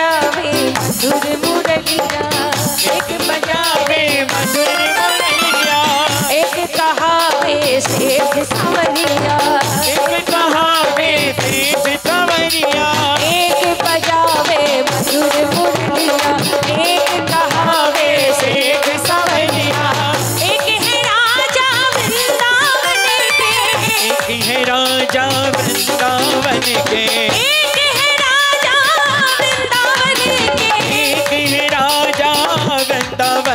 बजावे मधुर मुरलिया। एक बजावे मधुर मुरलिया एक कहावे से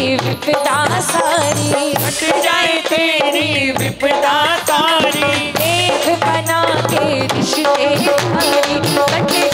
विपदा सारी हट जाए तेरी विपदा सारी देख बना के रिश्ते हमारी।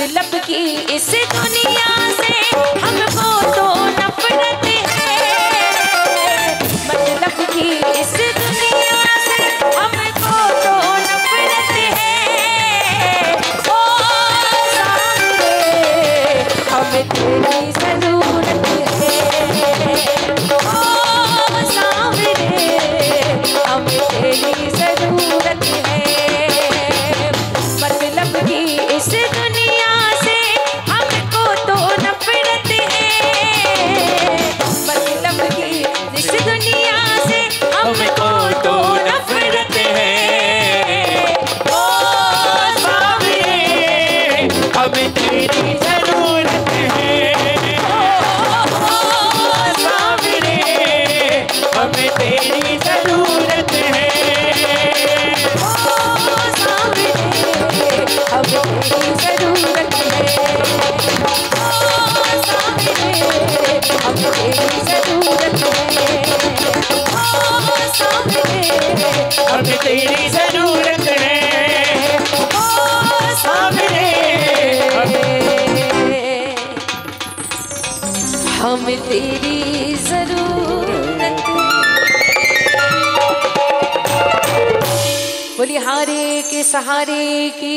मतलब की इस दुनिया से हमको तो नफरत है। मतलब की इस दुनिया से हमको तो नफरत है। ओ हम तेरी तेरी ज़रूरत है। तेरी ज़रूरत है। ज़रूरत ज़रूरत है तेरी तेरी बोली हारे के सहारे के